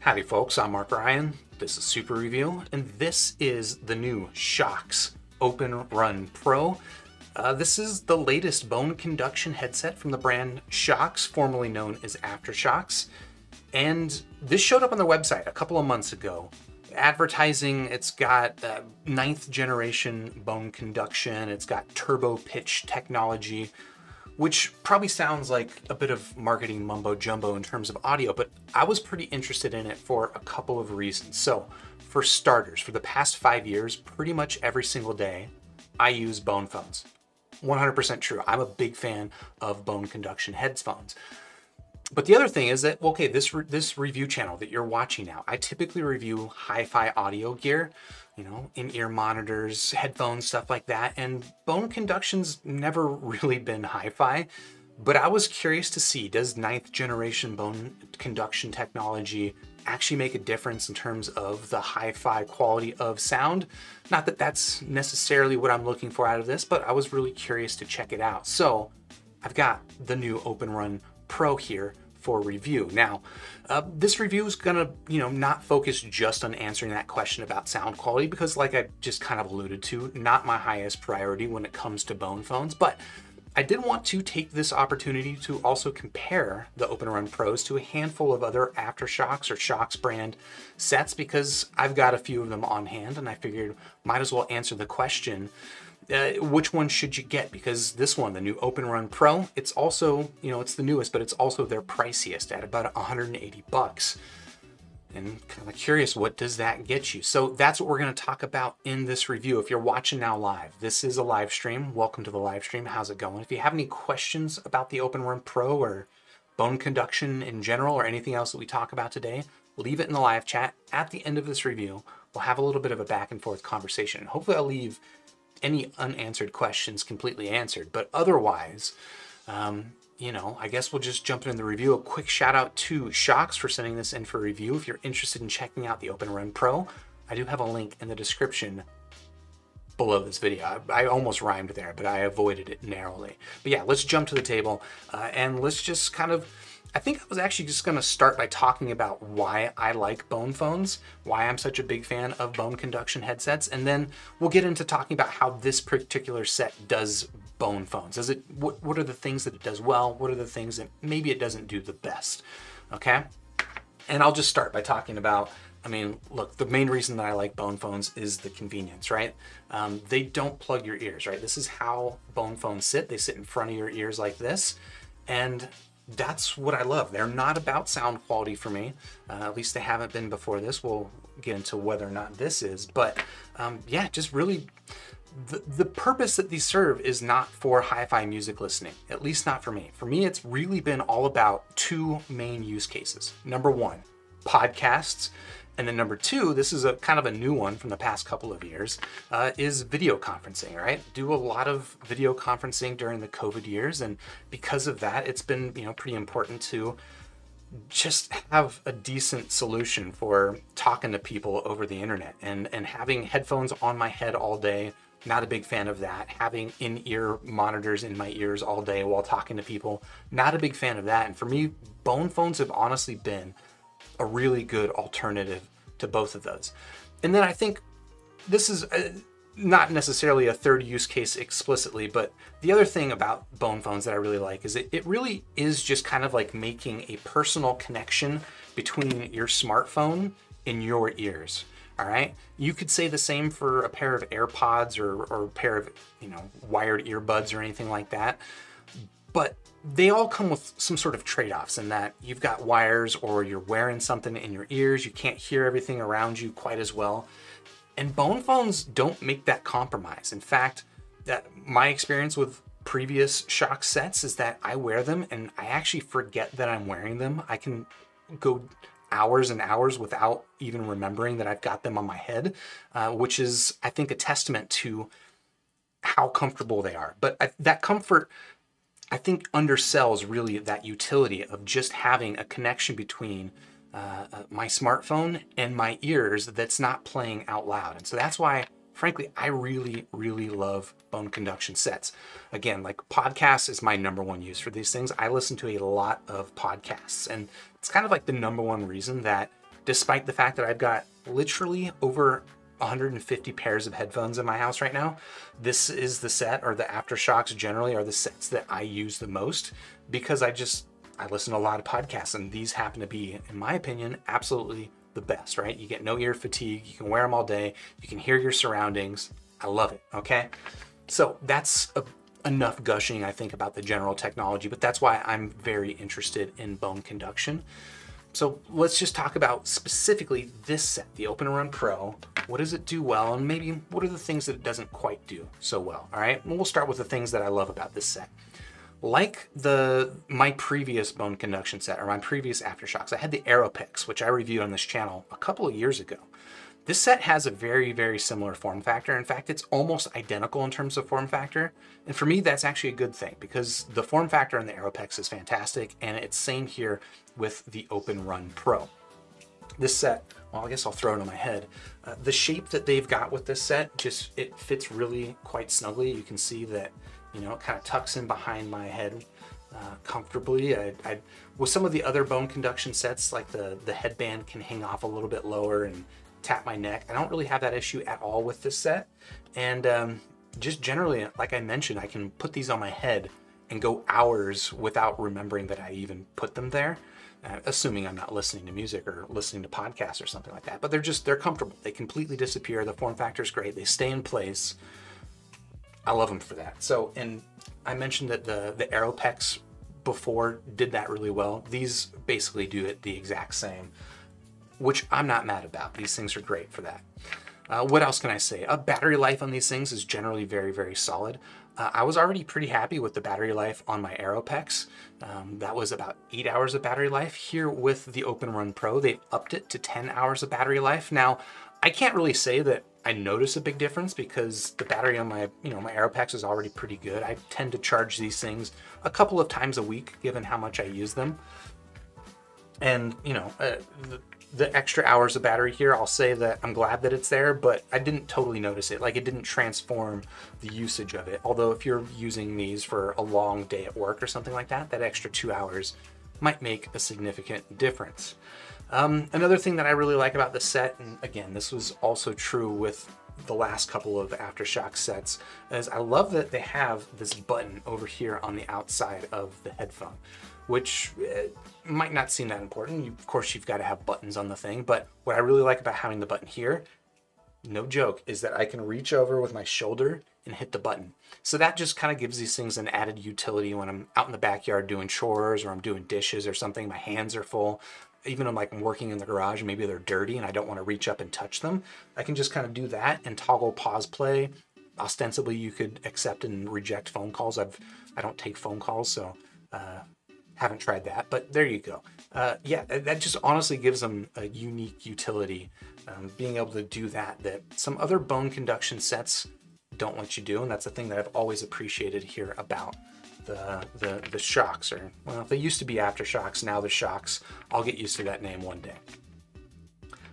Howdy folks, I'm Mark Ryan. This is Super Review, and this is the new Shokz Open Run Pro. Uh, this is the latest bone conduction headset from the brand Shokz, formerly known as Aftershokz. And this showed up on their website a couple of months ago. Advertising, it's got uh, ninth generation bone conduction, it's got turbo pitch technology, which probably sounds like a bit of marketing mumbo jumbo in terms of audio, but I was pretty interested in it for a couple of reasons. So, for starters, for the past five years, pretty much every single day, I use bone phones. 100% true. I'm a big fan of bone conduction headphones. But the other thing is that, okay, this re- this review channel that you're watching now, I typically review hi-fi audio gear, you know, in-ear monitors, headphones, stuff like that. And bone conduction's never really been hi-fi. But I was curious to see, does ninth generation bone conduction technology actually make a difference in terms of the hi-fi quality of sound? Not that that's necessarily what I'm looking for out of this, but I was really curious to check it out. So I've got the new Open Run Pro here for review. Now, uh, this review is gonna, you know, not focus just on answering that question about sound quality because like I just kind of alluded to, not my highest priority when it comes to bone phones, but I did want to take this opportunity to also compare the Open Run Pros to a handful of other Aftershokz or Shokz brand sets because I've got a few of them on hand and I figured might as well answer the question uh, which one should you get? Because this one, the new Open Run Pro, it's also, you know, it's the newest, but it's also their priciest at about 180 bucks. And kind of curious, what does that get you? So that's what we're going to talk about in this review. If you're watching now live, this is a live stream. Welcome to the live stream. How's it going? If you have any questions about the Open Run Pro or bone conduction in general or anything else that we talk about today, leave it in the live chat. At the end of this review, we'll have a little bit of a back and forth conversation. Hopefully, I'll leave any unanswered questions completely answered. But otherwise, um, you know, I guess we'll just jump into the review. A quick shout out to Shokz for sending this in for review. If you're interested in checking out the Open Run Pro, I do have a link in the description below this video. I, I almost rhymed there, but I avoided it narrowly. But yeah, let's jump to the table uh, and let's just kind of I think I was actually just going to start by talking about why I like bone phones, why I'm such a big fan of bone conduction headsets, and then we'll get into talking about how this particular set does bone phones. Does it what, what are the things that it does well? What are the things that maybe it doesn't do the best? Okay? And I'll just start by talking about I mean, look, the main reason that I like bone phones is the convenience, right? Um, they don't plug your ears, right? This is how bone phones sit. They sit in front of your ears like this. And that's what I love. They're not about sound quality for me. Uh, at least they haven't been before this. We'll get into whether or not this is. But um, yeah, just really the, the purpose that these serve is not for hi-fi music listening, at least not for me. For me, it's really been all about two main use cases. Number one, podcasts and then number two, this is a kind of a new one from the past couple of years, uh, is video conferencing, right? Do a lot of video conferencing during the COVID years. And because of that, it's been, you know, pretty important to just have a decent solution for talking to people over the internet and, and having headphones on my head all day. Not a big fan of that. Having in ear monitors in my ears all day while talking to people. Not a big fan of that. And for me, bone phones have honestly been a really good alternative to both of those. And then I think this is a, uh, not necessarily a third use case explicitly, but the other thing about bone phones that I really like is it, it really is just kind of like making a personal connection between your smartphone and your ears. All right. You could say the same for a pair of AirPods or, or a pair of, you know, wired earbuds or anything like that. But they all come with some sort of trade-offs in that you've got wires or you're wearing something in your ears, you can't hear everything around you quite as well. And bone phones don't make that compromise. In fact, that my experience with previous Shokz sets is that I wear them and I actually forget that I'm wearing them. I can go hours and hours without even remembering that I've got them on my head, uh, which is, I think, a testament to how comfortable they are. But I, that comfort I think undersells really that utility of just having a connection between uh, uh, my smartphone and my ears that's not playing out loud. And so that's why, frankly, I really, really love bone conduction sets. Again, like podcasts is my number one use for these things. I listen to a lot of podcasts, and it's kind of like the number one reason that despite the fact that I've got literally over 150 pairs of headphones in my house right now. This is the set, or the Aftershokz generally are the sets that I use the most because I just, I listen to a lot of podcasts and these happen to be, in my opinion, absolutely the best, right? You get no ear fatigue, you can wear them all day, you can hear your surroundings. I love it, okay? So that's a, enough gushing, I think, about the general technology, but that's why I'm very interested in bone conduction. So let's just talk about specifically this set, the Open Run Pro. What does it do well, and maybe what are the things that it doesn't quite do so well, all right? We'll start with the things that I love about this set. Like the my previous bone conduction set, or my previous Aftershokz, I had the Aeropex, which I reviewed on this channel a couple of years ago. This set has a very, very similar form factor. In fact, it's almost identical in terms of form factor. And for me, that's actually a good thing because the form factor on the Aeropex is fantastic and it's same here with the Open Run Pro. This set, well, I guess I'll throw it on my head. Uh, the shape that they've got with this set, just it fits really quite snugly. You can see that, you know, it kind of tucks in behind my head uh, comfortably. I, I, with some of the other bone conduction sets, like the, the headband can hang off a little bit lower and tap my neck. I don't really have that issue at all with this set. And um, just generally, like I mentioned, I can put these on my head and go hours without remembering that I even put them there. Uh, assuming I'm not listening to music or listening to podcasts or something like that. But they're just, they're comfortable. They completely disappear. The form factor is great. They stay in place. I love them for that. So, and I mentioned that the, the Aeropex before did that really well. These basically do it the exact same which I'm not mad about. These things are great for that. Uh, what else can I say? A battery life on these things is generally very, very solid. Uh, I was already pretty happy with the battery life on my Aeropex. Um, that was about eight hours of battery life. Here with the Open Run Pro, they've upped it to 10 hours of battery life. Now, I can't really say that I notice a big difference because the battery on my, you know, my Aeropex is already pretty good. I tend to charge these things a couple of times a week, given how much I use them. And, you know, uh, the extra hours of battery here, I'll say that I'm glad that it's there, but I didn't totally notice it. Like it didn't transform the usage of it. Although if you're using these for a long day at work or something like that, that extra two hours might make a significant difference. Um, another thing that I really like about the set, and again, this was also true with the last couple of Aftershokz sets, is I love that they have this button over here on the outside of the headphone which uh, might not seem that important. You, of course, you've got to have buttons on the thing, but what I really like about having the button here, no joke, is that I can reach over with my shoulder and hit the button. So that just kind of gives these things an added utility when I'm out in the backyard doing chores or I'm doing dishes or something, my hands are full. Even if like I'm like working in the garage, maybe they're dirty and I don't want to reach up and touch them, I can just kind of do that and toggle pause play. Ostensibly, you could accept and reject phone calls. I've I don't take phone calls, so uh, haven't tried that, but there you go. Uh, yeah, that just honestly gives them a unique utility, um, being able to do that that some other bone conduction sets don't let you do, and that's the thing that I've always appreciated here about the the the Shokz. Or well, they used to be Aftershokz, now the Shokz. I'll get used to that name one day.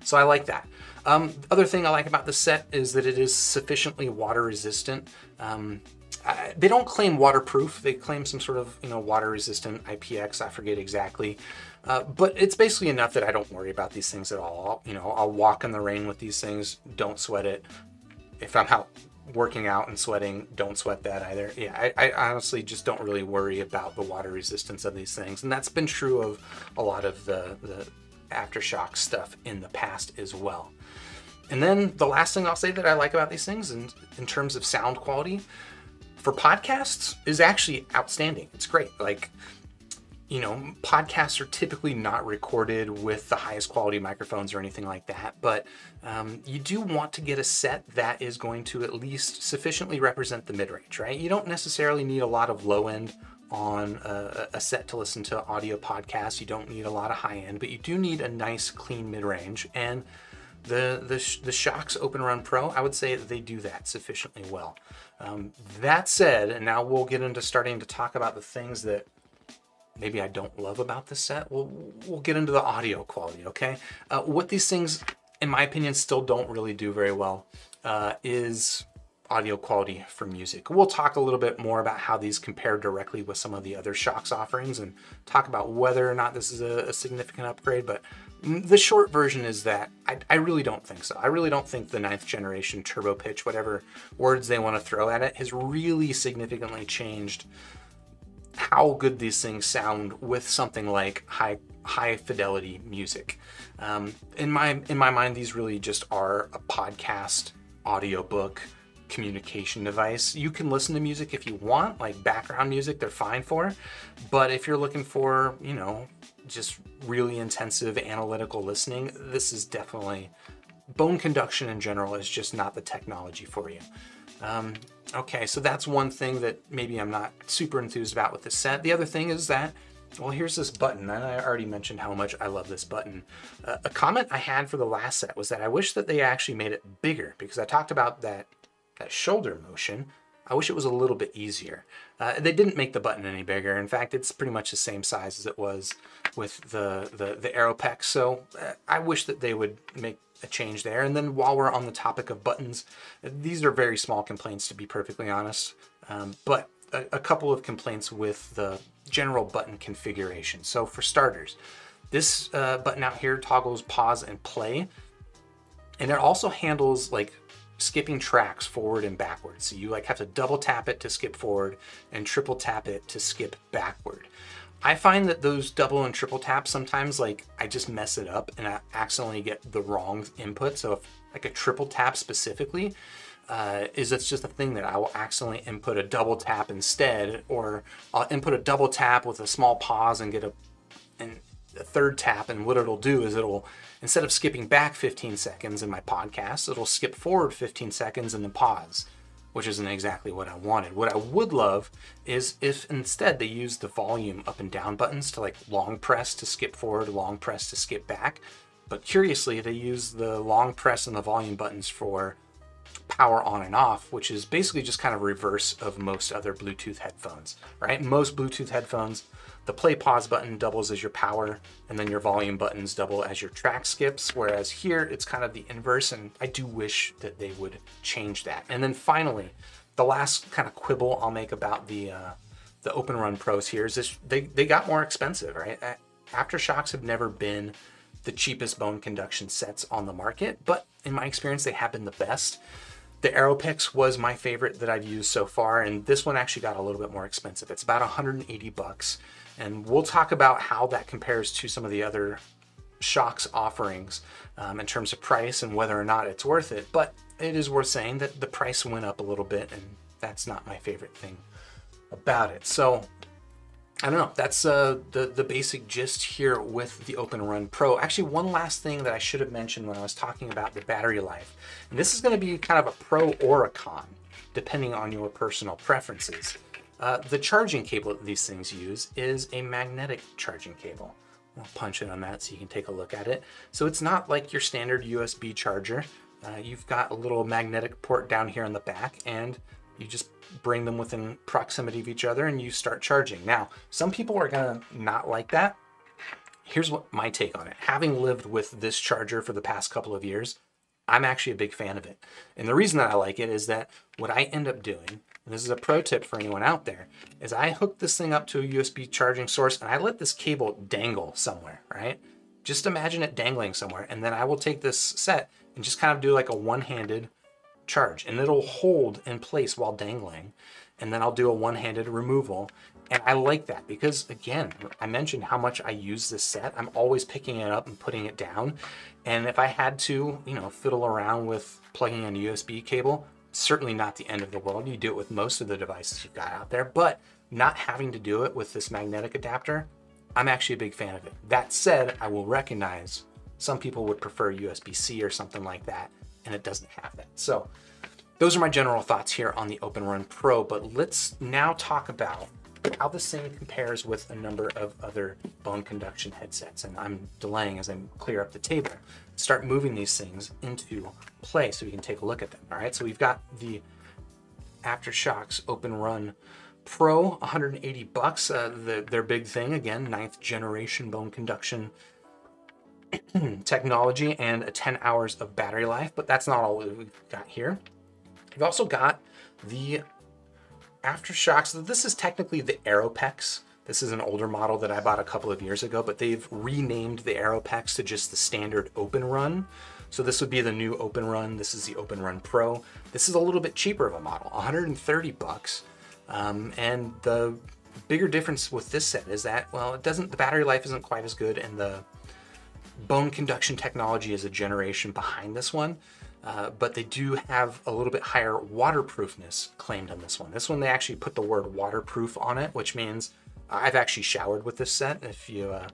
So I like that. Um, other thing I like about the set is that it is sufficiently water resistant. Um, they don't claim waterproof. They claim some sort of you know water resistant IPX. I forget exactly, uh, but it's basically enough that I don't worry about these things at all. I'll, you know, I'll walk in the rain with these things. Don't sweat it. If I'm out working out and sweating, don't sweat that either. Yeah, I, I honestly just don't really worry about the water resistance of these things, and that's been true of a lot of the the Aftershokz stuff in the past as well. And then the last thing I'll say that I like about these things, in, in terms of sound quality, for podcasts is actually outstanding. It's great. Like, you know, podcasts are typically not recorded with the highest quality microphones or anything like that, but um, you do want to get a set that is going to at least sufficiently represent the mid range, right? You don't necessarily need a lot of low end on a, a, set to listen to audio podcasts. You don't need a lot of high end, but you do need a nice, clean mid range. And the, the, the Shokz Open Run Pro, I would say they do that sufficiently well. Um, that said, and now we'll get into starting to talk about the things that maybe I don't love about the set. We'll, we'll get into the audio quality, okay? Uh, what these things, in my opinion, still don't really do very well uh, is audio quality for music. We'll talk a little bit more about how these compare directly with some of the other Shokz offerings and talk about whether or not this is a, a significant upgrade, but The short version is that I, I, really don't think so. I really don't think the ninth generation turbo pitch, whatever words they want to throw at it, has really significantly changed how good these things sound with something like high high fidelity music. Um, in my in my mind, these really just are a podcast, audiobook, communication device. You can listen to music if you want, like background music, they're fine for. But if you're looking for, you know, just really intensive analytical listening, this is definitely bone conduction in general is just not the technology for you. Um, okay, so that's one thing that maybe I'm not super enthused about with this set. The other thing is that, well, here's this button, and I already mentioned how much I love this button. Uh, a comment I had for the last set was that I wish that they actually made it bigger because I talked about that that shoulder motion. I wish it was a little bit easier. Uh, they didn't make the button any bigger. In fact, it's pretty much the same size as it was with the, the, the Aeropex. So uh, I wish that they would make a change there. And then while we're on the topic of buttons, these are very small complaints to be perfectly honest. Um, but a, a couple of complaints with the general button configuration. So for starters, this uh, button out here toggles pause and play. And it also handles like skipping tracks forward and backwards. So you like have to double tap it to skip forward and triple tap it to skip backward. I find that those double and triple taps sometimes like I just mess it up and I accidentally get the wrong input. So if like a triple tap specifically, uh, is it's just a thing that I will accidentally input a double tap instead, or I'll input a double tap with a small pause and get a, and a third tap. And what it'll do is it'll Instead of skipping back 15 seconds in my podcast, it'll skip forward 15 seconds and then pause, which isn't exactly what I wanted. What I would love is if instead they use the volume up and down buttons to like long press to skip forward, long press to skip back. But curiously, they use the long press and the volume buttons for power on and off, which is basically just kind of reverse of most other Bluetooth headphones, right? Most Bluetooth headphones the play pause button doubles as your power, and then your volume buttons double as your track skips. Whereas here, it's kind of the inverse, and I do wish that they would change that. And then finally, the last kind of quibble I'll make about the uh, the Open Run Pros here is this, they, they got more expensive, right? Aftershokz have never been the cheapest bone conduction sets on the market, but in my experience, they have been the best. The Aeropex was my favorite that I've used so far, and this one actually got a little bit more expensive. It's about 180 bucks. And we'll talk about how that compares to some of the other Shokz offerings um, in terms of price and whether or not it's worth it. But it is worth saying that the price went up a little bit, and that's not my favorite thing about it. So I don't know. That's uh, the the basic gist here with the Open Run Pro. Actually, one last thing that I should have mentioned when I was talking about the battery life, and this is going to be kind of a pro or a con, depending on your personal preferences. Uh, the charging cable that these things use is a magnetic charging cable. I'll punch it on that so you can take a look at it. So it's not like your standard USB charger. Uh, you've got a little magnetic port down here on the back and you just bring them within proximity of each other and you start charging. Now, some people are gonna not like that. Here's what my take on it. Having lived with this charger for the past couple of years, I'm actually a big fan of it. And the reason that I like it is that what I end up doing and this is a pro tip for anyone out there, is I hook this thing up to a USB charging source and I let this cable dangle somewhere, right? Just imagine it dangling somewhere. And then I will take this set and just kind of do like a one-handed charge and it'll hold in place while dangling. And then I'll do a one-handed removal. And I like that because again, I mentioned how much I use this set. I'm always picking it up and putting it down. And if I had to, you know, fiddle around with plugging in a USB cable, certainly not the end of the world. You do it with most of the devices you've got out there, but not having to do it with this magnetic adapter, I'm actually a big fan of it. That said, I will recognize some people would prefer USB-C or something like that, and it doesn't have that. So those are my general thoughts here on the Open Run Pro, but let's now talk about how this thing compares with a number of other bone conduction headsets. And I'm delaying as I clear up the table. Start moving these things into play so we can take a look at them. All right, so we've got the Aftershokz Open Run Pro, 180 bucks. Uh, the, their big thing, again, ninth generation bone conduction technology and a 10 hours of battery life, but that's not all we've got here. We've also got the Aftershokz. This is technically the Aeropex This is an older model that I bought a couple of years ago, but they've renamed the Aeropex to just the standard Open Run. So this would be the new Open Run. This is the Open Run Pro. This is a little bit cheaper of a model, 130 bucks. Um, and the bigger difference with this set is that, well, it doesn't, the battery life isn't quite as good and the bone conduction technology is a generation behind this one. Uh, but they do have a little bit higher waterproofness claimed on this one. This one, they actually put the word waterproof on it, which means I've actually showered with this set. If you, uh,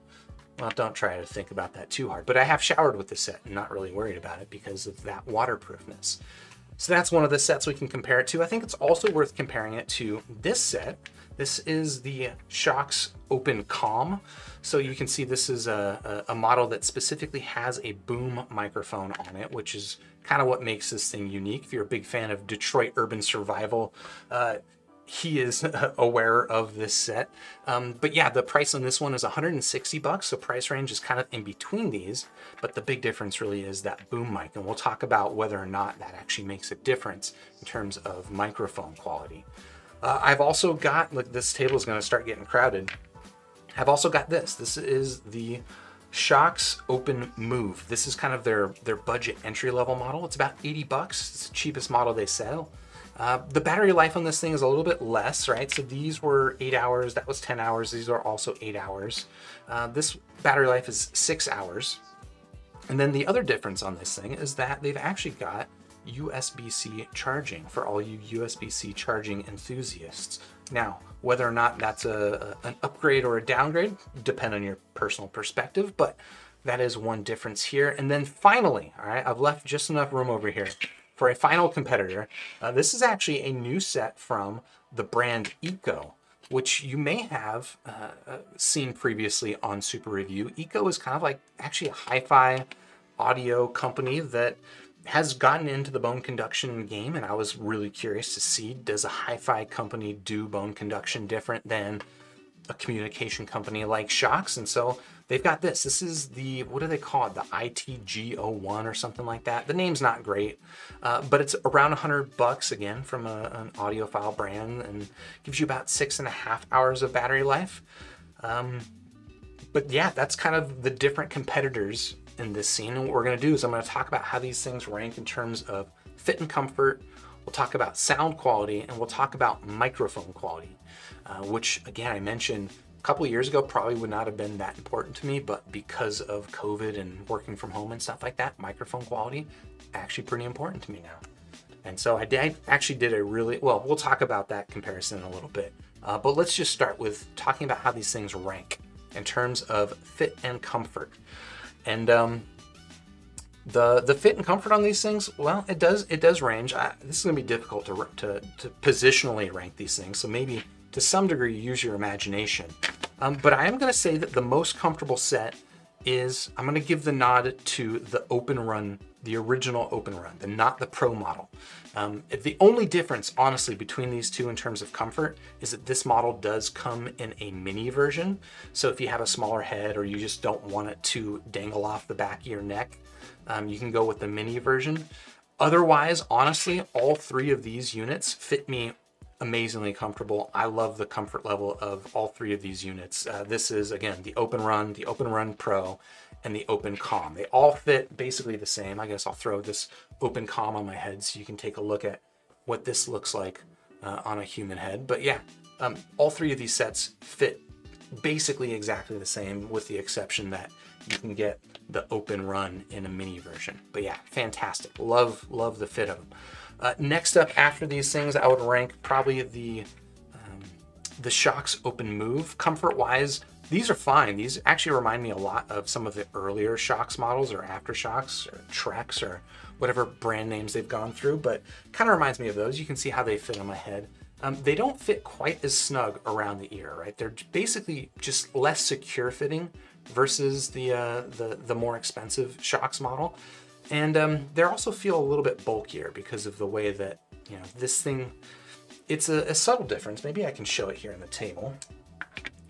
well, don't try to think about that too hard, but I have showered with this set and not really worried about it because of that waterproofness. So that's one of the sets we can compare it to. I think it's also worth comparing it to this set. This is the Shokz Open Comm. So you can see this is a, a, a model that specifically has a boom microphone on it, which is kind of what makes this thing unique. If you're a big fan of Detroit Urban Survival, uh, he is aware of this set. Um, but yeah, the price on this one is 160 bucks. So price range is kind of in between these, but the big difference really is that boom mic. And we'll talk about whether or not that actually makes a difference in terms of microphone quality. Uh, I've also got, look, this table is gonna start getting crowded. I've also got this. This is the Shokz Open Move. This is kind of their, their budget entry level model. It's about 80 bucks. It's the cheapest model they sell. Uh, the battery life on this thing is a little bit less, right? So these were eight hours, that was 10 hours. These are also eight hours. Uh, this battery life is six hours. And then the other difference on this thing is that they've actually got USB-C charging for all you USB-C charging enthusiasts. Now, whether or not that's a, an upgrade or a downgrade, depend on your personal perspective, but that is one difference here. And then finally, all right, I've left just enough room over here for a final competitor, uh, this is actually a new set from the brand Ikko, which you may have uh, uh, seen previously on Super Review. Ikko is kind of like actually a hi-fi audio company that has gotten into the bone conduction game and I was really curious to see does a hi-fi company do bone conduction different than a communication company like Shokz and so they've got this. This is the, what do they call it? The ITG01 or something like that. The name's not great, uh, but it's around 100 bucks again from a, an audiophile brand and gives you about six and a half hours of battery life. Um, but yeah, that's kind of the different competitors in this scene. And what we're gonna do is I'm gonna talk about how these things rank in terms of fit and comfort. We'll talk about sound quality and we'll talk about microphone quality, uh, which again, I mentioned a couple years ago probably would not have been that important to me, but because of COVID and working from home and stuff like that, microphone quality actually pretty important to me now. And so I did, actually did a really, well, we'll talk about that comparison in a little bit. Uh, but let's just start with talking about how these things rank in terms of fit and comfort. And um, the the fit and comfort on these things, well, it does it does range. I, this is to be difficult to, to, to positionally rank these things. So maybe to some degree use your imagination. Um, but I am to say that the most comfortable set is, I'm to give the nod to the Open Run, the original Open Run, the not the Pro model. Um, the only difference, honestly, between these two in terms of comfort is that this model does come in a mini version. So if you have a smaller head or you just don't want it to dangle off the back of your neck, um, you can go with the mini version. Otherwise, honestly, all three of these units fit me amazingly comfortable. I love the comfort level of all three of these units. Uh, this is, again, the Open Run, the Open Run Pro, and the Open Comm. They all fit basically the same. I guess I'll throw this Open Comm on my head so you can take a look at what this looks like uh, on a human head. But yeah, um, all three of these sets fit basically exactly the same with the exception that you can get the Open Run in a mini version. But yeah, fantastic. Love, love the fit of them. Uh, next up after these things, I would rank probably the um, the Shokz Open Move. Comfort-wise, these are fine. These actually remind me a lot of some of the earlier Shokz models or Aftershokz or Trekz or whatever brand names they've gone through, but kind of reminds me of those. You can see how they fit on my head. Um, they don't fit quite as snug around the ear, right? They're basically just less secure fitting versus the, uh, the, the more expensive Shokz model. And um, they also feel a little bit bulkier because of the way that, you know, this thing, it's a, a subtle difference. Maybe I can show it here in the table.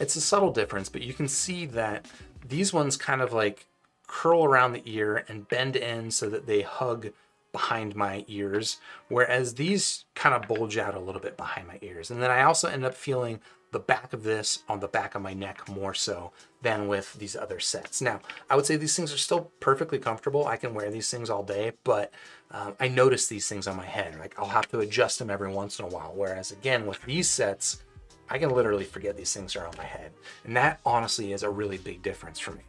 It's a subtle difference, but you can see that these ones kind of like curl around the ear and bend in so that they hug behind my ears, whereas these kind of bulge out a little bit behind my ears. And then I also end up feeling the back of this on the back of my neck more so than with these other sets. Now, I would say these things are still perfectly comfortable. I can wear these things all day, but um, I notice these things on my head. Like I'll have to adjust them every once in a while. Whereas again, with these sets, I can literally forget these things are on my head. And that honestly is a really big difference for me.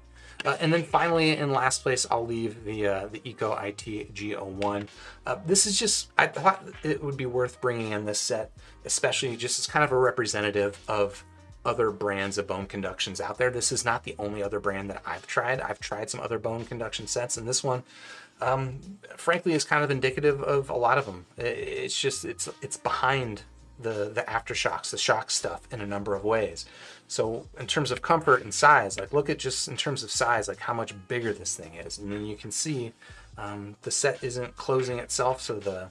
Uh, and then finally, in last place, I'll leave the uh, the Ikko IT G01. Uh, this is just, I thought it would be worth bringing in this set, especially just as kind of a representative of other brands of bone conductions out there. This is not the only other brand that I've tried. I've tried some other bone conduction sets, and this one, um, frankly, is kind of indicative of a lot of them. It's just, it's it's behind the the Aftershokz, the Shokz stuff in a number of ways. So in terms of comfort and size, like look at just in terms of size, like how much bigger this thing is. And then you can see um, the set isn't closing itself. So the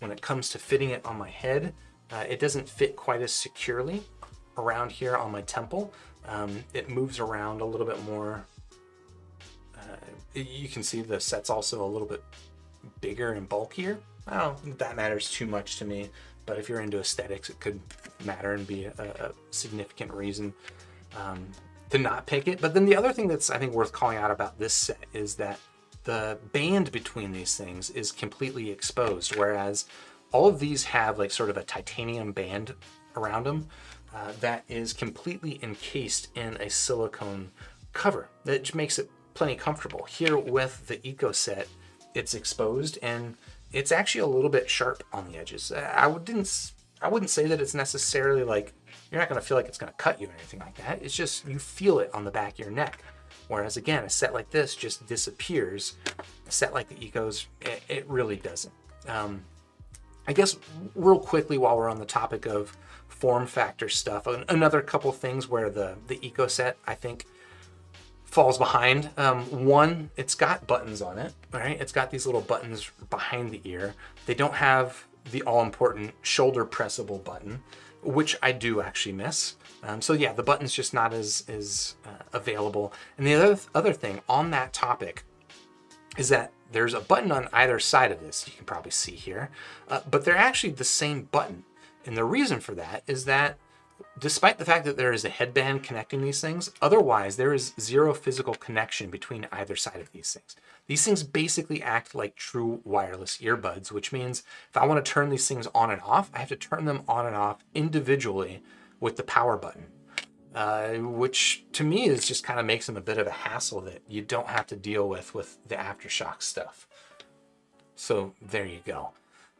when it comes to fitting it on my head, uh, it doesn't fit quite as securely around here on my temple. Um, it moves around a little bit more. Uh, you can see the set's also a little bit bigger and bulkier. I don't think that matters too much to me. But if you're into aesthetics, it could matter and be a, a significant reason um, to not pick it. But then the other thing that's I think worth calling out about this set is that the band between these things is completely exposed, whereas all of these have like sort of a titanium band around them uh, that is completely encased in a silicone cover that makes it plenty comfortable. Here with the Ikko set, it's exposed and it's actually a little bit sharp on the edges. I wouldn't I wouldn't say that it's necessarily like you're not going to feel like it's going to cut you or anything like that. It's just you feel it on the back of your neck. Whereas again, a set like this just disappears. A set like the Ikkos, it, it really doesn't. Um, I guess real quickly while we're on the topic of form factor stuff, another couple things where the the Ikko set I think falls behind. Um, one, it's got buttons on it, right? It's got these little buttons behind the ear. They don't have the all-important shoulder pressable button, which I do actually miss. Um, so yeah, the button's just not as, as uh, available. And the other, other thing on that topic is that there's a button on either side of this, you can probably see here, uh, but they're actually the same button. And the reason for that is that despite the fact that there is a headband connecting these things, otherwise there is zero physical connection between either side of these things. These things basically act like true wireless earbuds, which means if I want to turn these things on and off, I have to turn them on and off individually with the power button. Uh, which to me is just kind of makes them a bit of a hassle that you don't have to deal with with the Aftershokz stuff. So there you go.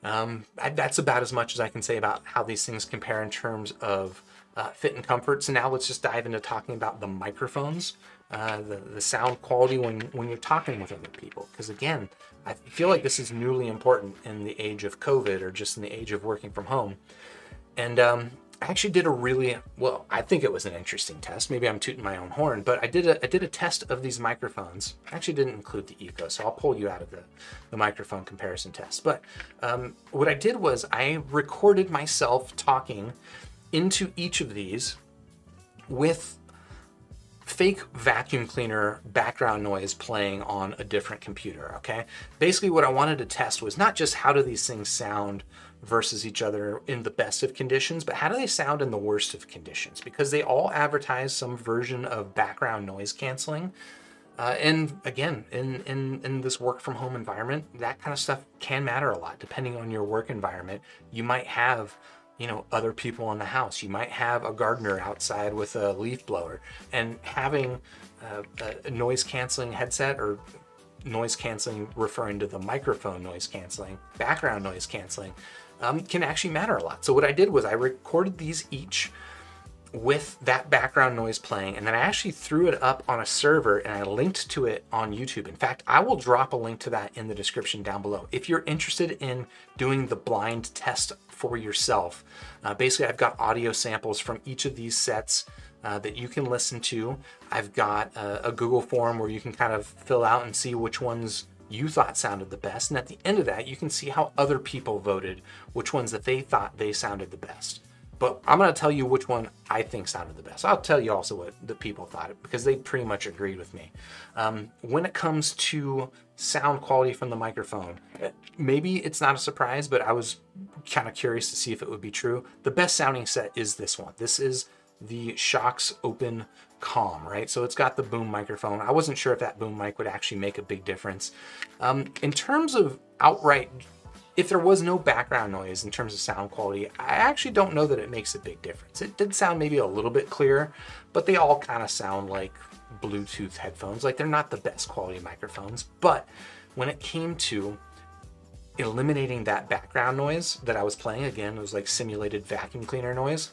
Um, that's about as much as I can say about how these things compare in terms of uh, fit and comfort. So now let's just dive into talking about the microphones, uh, the, the sound quality when, when you're talking with other people. Because again, I feel like this is newly important in the age of COVID or just in the age of working from home. And um, I actually did a really well. I think it was an interesting test. Maybe I'm tooting my own horn, but I did a I did a test of these microphones. I actually didn't include the Ikko, so I'll pull you out of the the microphone comparison test. But um, what I did was I recorded myself talking into each of these with fake vacuum cleaner background noise playing on a different computer, okay? Basically what I wanted to test was not just how do these things sound versus each other in the best of conditions, but how do they sound in the worst of conditions? Because they all advertise some version of background noise canceling. Uh, and again, in, in, in this work from home environment, that kind of stuff can matter a lot depending on your work environment. You might have you know other people in the house you might have a gardener outside with a leaf blower and having a noise canceling headset or noise canceling referring to the microphone noise canceling background noise canceling um, can actually matter a lot so what i did was i recorded these each with that background noise playing and then I actually threw it up on a server and I linked to it on YouTube. In fact, I will drop a link to that in the description down below. If you're interested in doing the blind test for yourself, uh, basically I've got audio samples from each of these sets uh, that you can listen to. I've got a, a Google form where you can kind of fill out and see which ones you thought sounded the best. And at the end of that, you can see how other people voted, which ones that they thought they sounded the best. But I'm going to tell you which one I think sounded the best. I'll tell you also what the people thought because they pretty much agreed with me. Um, when it comes to sound quality from the microphone, maybe it's not a surprise, but I was kind of curious to see if it would be true. The best sounding set is this one. This is the Shokz Open Comm, right? So it's got the boom microphone. I wasn't sure if that boom mic would actually make a big difference. Um, in terms of outright, if there was no background noise in terms of sound quality, I actually don't know that it makes a big difference. It did sound maybe a little bit clearer, but they all kind of sound like Bluetooth headphones. Like they're not the best quality microphones, but when it came to eliminating that background noise that I was playing, again, it was like simulated vacuum cleaner noise.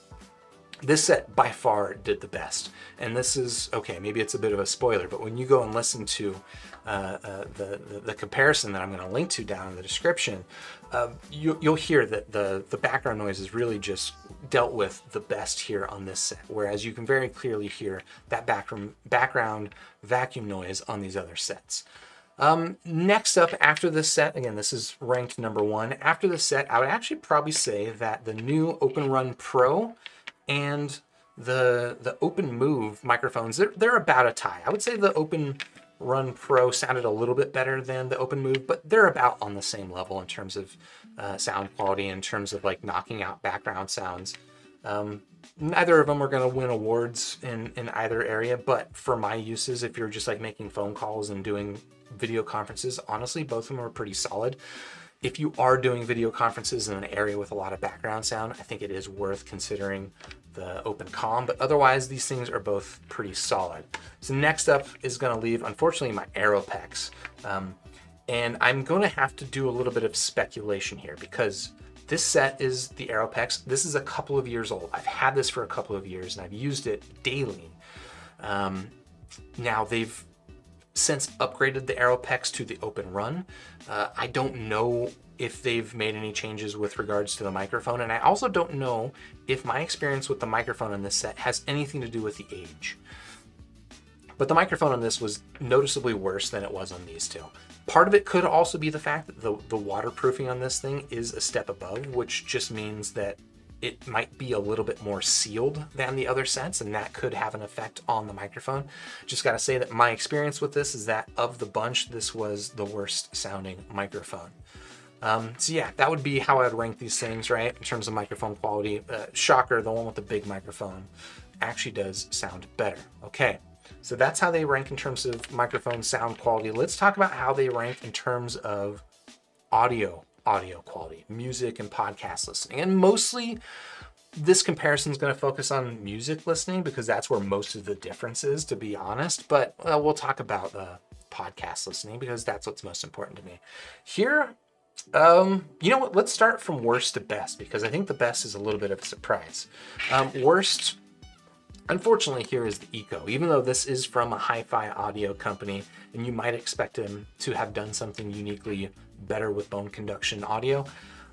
This set by far did the best. And this is, okay, maybe it's a bit of a spoiler, but when you go and listen to uh, uh, the, the, the, comparison that I'm gonna link to down in the description, uh, you, will hear that the, the background noise is really just dealt with the best here on this set, whereas you can very clearly hear that background, background vacuum noise on these other sets. Um, next up after this set, again, this is ranked number one. After this set, I would actually probably say that the new Open Run Pro and the the Open Move microphones, they're, they're about a tie. I would say the Open Run Pro sounded a little bit better than the Open Move, but they're about on the same level in terms of uh, sound quality, in terms of like knocking out background sounds. Um, neither of them are going to win awards in, in either area, but for my uses, if you're just like making phone calls and doing video conferences, honestly, both of them are pretty solid. If you are doing video conferences in an area with a lot of background sound, I think it is worth considering the Open Comm, but otherwise these things are both pretty solid. So next up is gonna leave, unfortunately, my Aeropex. Um, and I'm gonna have to do a little bit of speculation here because this set is the Aeropex. This is a couple of years old. I've had this for a couple of years and I've used it daily. Um, now they've since upgraded the Aeropex to the Open Run. Uh, I don't know if they've made any changes with regards to the microphone, and I also don't know if my experience with the microphone on this set has anything to do with the age. But the microphone on this was noticeably worse than it was on these two. Part of it could also be the fact that the, the waterproofing on this thing is a step above, which just means that it might be a little bit more sealed than the other sets, and that could have an effect on the microphone. Just gotta say that my experience with this is that of the bunch, this was the worst sounding microphone. Um, so yeah, that would be how I'd rank these things, right? In terms of microphone quality. Uh, shocker, the one with the big microphone actually does sound better. Okay, so that's how they rank in terms of microphone sound quality. Let's talk about how they rank in terms of audio audio quality, music and podcast listening. And mostly this comparison is going to focus on music listening because that's where most of the difference is, to be honest. But uh, we'll talk about uh, podcast listening because that's what's most important to me. Here, um, you know what? Let's start from worst to best because I think the best is a little bit of a surprise. Um, worst, unfortunately, here is the Ikko. Even though this is from a hi fi audio company and you might expect them to have done something uniquely better with bone conduction audio.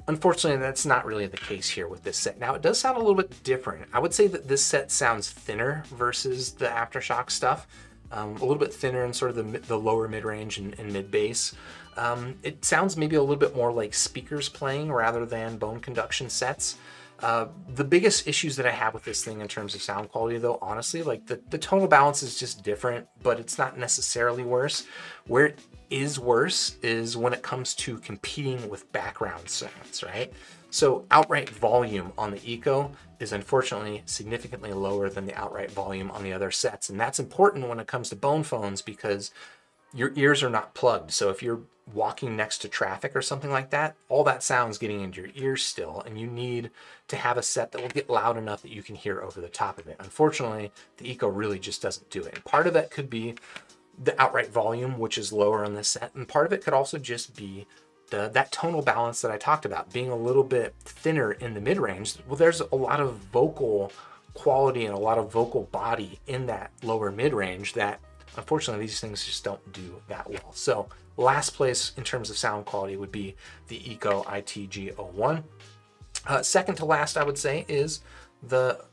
Unfortunately, that's not really the case here with this set. Now, it does sound a little bit different. I would say that this set sounds thinner versus the Aftershokz stuff. Um, a little bit thinner in sort of the, the lower mid-range and, and mid-bass. Um, it sounds maybe a little bit more like speakers playing rather than bone conduction sets. Uh, the biggest issues that I have with this thing in terms of sound quality, though, honestly, like the, the tonal balance is just different, but it's not necessarily worse. Where it is worse is when it comes to competing with background sounds, right? So outright volume on the Ikko is unfortunately significantly lower than the outright volume on the other sets. And that's important when it comes to bone phones because your ears are not plugged. So if you're walking next to traffic or something like that, all that sound's getting into your ears still, and you need to have a set that will get loud enough that you can hear over the top of it. Unfortunately, the Ikko really just doesn't do it. And part of that could be the outright volume, which is lower on this set. And part of it could also just be the, that tonal balance that I talked about, being a little bit thinner in the mid range. Well, there's a lot of vocal quality and a lot of vocal body in that lower mid range that unfortunately these things just don't do that well. So last place in terms of sound quality would be the Ikko ITG01. Uh, second to last, I would say, is the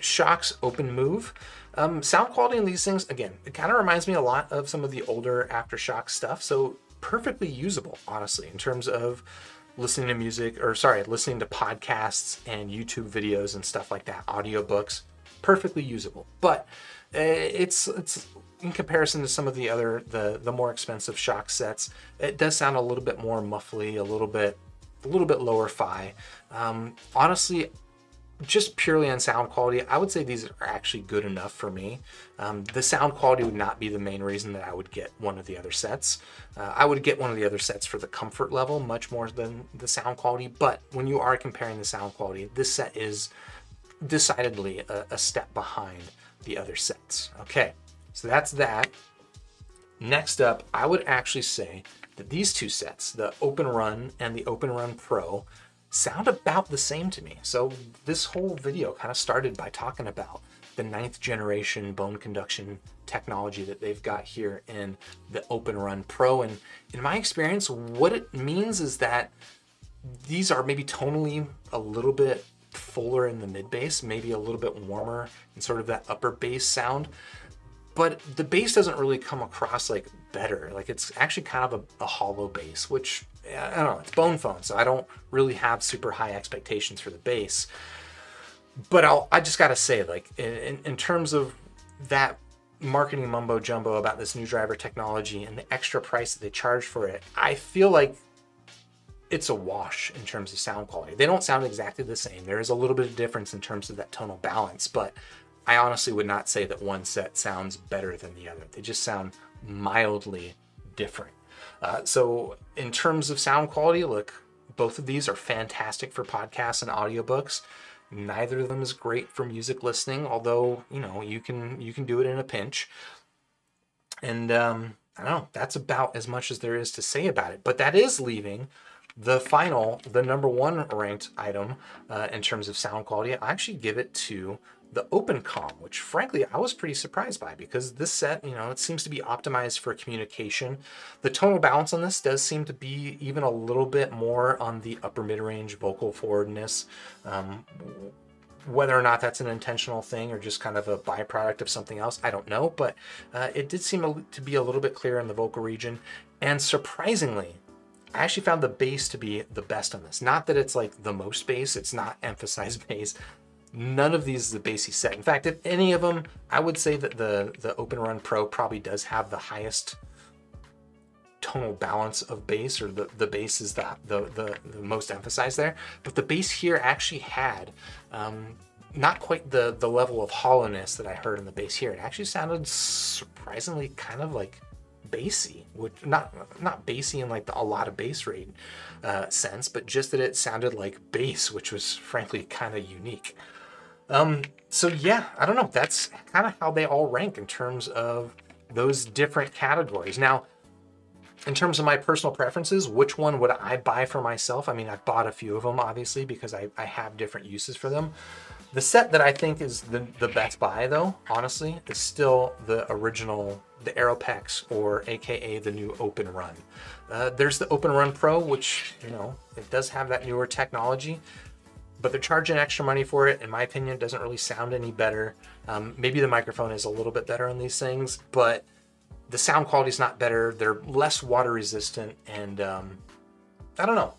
Shokz Open Move. Um, sound quality in these things, again, it kind of reminds me a lot of some of the older Aftershokz stuff. So perfectly usable, honestly, in terms of listening to music or sorry, listening to podcasts and YouTube videos and stuff like that, audiobooks, perfectly usable. But uh, it's it's in comparison to some of the other the the more expensive Shokz sets, it does sound a little bit more muffly, a little bit a little bit lower fi. Um, honestly, just purely on sound quality, I would say these are actually good enough for me. Um, the sound quality would not be the main reason that I would get one of the other sets. Uh, I would get one of the other sets for the comfort level much more than the sound quality, but when you are comparing the sound quality, this set is decidedly a, a step behind the other sets. Okay, so that's that. Next up, I would actually say that these two sets, the Open Run and the Open Run Pro, sound about the same to me. So this whole video kind of started by talking about the ninth generation bone conduction technology that they've got here in the Open Run Pro. And in my experience, what it means is that these are maybe tonally a little bit fuller in the mid bass, maybe a little bit warmer in sort of that upper bass sound. But the bass doesn't really come across like better. Like it's actually kind of a, a hollow bass, which I don't know, it's bone phone, so I don't really have super high expectations for the bass. But I'll, I just gotta say, like, in, in terms of that marketing mumbo jumbo about this new driver technology and the extra price that they charge for it, I feel like it's a wash in terms of sound quality. They don't sound exactly the same. There is a little bit of difference in terms of that tonal balance, but I honestly would not say that one set sounds better than the other. They just sound mildly different. Uh, so in terms of sound quality, look, both of these are fantastic for podcasts and audiobooks. Neither of them is great for music listening, although you know you can you can do it in a pinch. And um, I don't know. That's about as much as there is to say about it. But that is leaving the final, the number one ranked item uh, in terms of sound quality. I actually give it to the Open Comm, which frankly I was pretty surprised by because this set, you know, it seems to be optimized for communication. The tonal balance on this does seem to be even a little bit more on the upper mid-range vocal forwardness. Um, whether or not that's an intentional thing or just kind of a byproduct of something else, I don't know, but uh, it did seem to be a little bit clearer in the vocal region. And surprisingly, I actually found the bass to be the best on this. Not that it's like the most bass, it's not emphasized bass, None of these is a bassy set. In fact, if any of them, I would say that the, the Open Run Pro probably does have the highest tonal balance of bass, or the, the bass is the, the, the, the most emphasized there. But the bass here actually had um, not quite the, the level of hollowness that I heard in the bass here. It actually sounded surprisingly kind of like bassy, which not not bassy in like the, a lot of bass rate uh, sense, but just that it sounded like bass, which was frankly kind of unique. Um, so yeah, I don't know. That's kind of how they all rank in terms of those different categories. Now, in terms of my personal preferences, which one would I buy for myself? I mean, I've bought a few of them, obviously, because I, I have different uses for them. The set that I think is the, the best buy, though, honestly, is still the original, the Aeropex, or AKA the new Open Run. Uh, there's the Open Run Pro, which, you know, it does have that newer technology but they're charging extra money for it. In my opinion, doesn't really sound any better. Um, maybe the microphone is a little bit better on these things, but the sound quality is not better. They're less water resistant, and um, I don't know.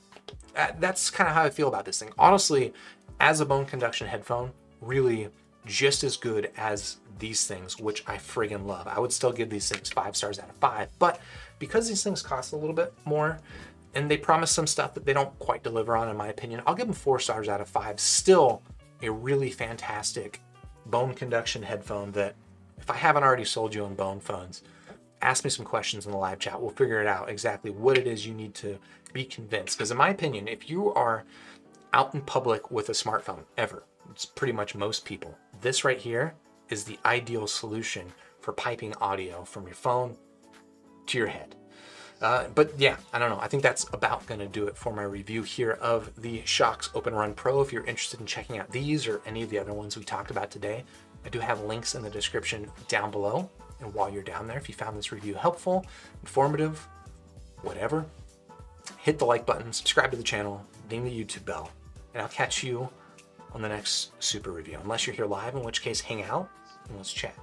Uh, that's kind of how I feel about this thing. Honestly, as a bone conduction headphone, really just as good as these things, which I friggin' love. I would still give these things five stars out of five, but because these things cost a little bit more, and they promise some stuff that they don't quite deliver on, in my opinion. I'll give them four stars out of five. Still a really fantastic bone conduction headphone that if I haven't already sold you on bone phones, ask me some questions in the live chat. We'll figure it out exactly what it is you need to be convinced. Because in my opinion, if you are out in public with a smartphone ever, it's pretty much most people, this right here is the ideal solution for piping audio from your phone to your head. Uh, but yeah, I don't know. I think that's about going to do it for my review here of the Shokz Open Run Pro. If you're interested in checking out these or any of the other ones we talked about today, I do have links in the description down below. And while you're down there, if you found this review helpful, informative, whatever, hit the like button, subscribe to the channel, ding the YouTube bell, and I'll catch you on the next super review. Unless you're here live, in which case hang out and let's chat.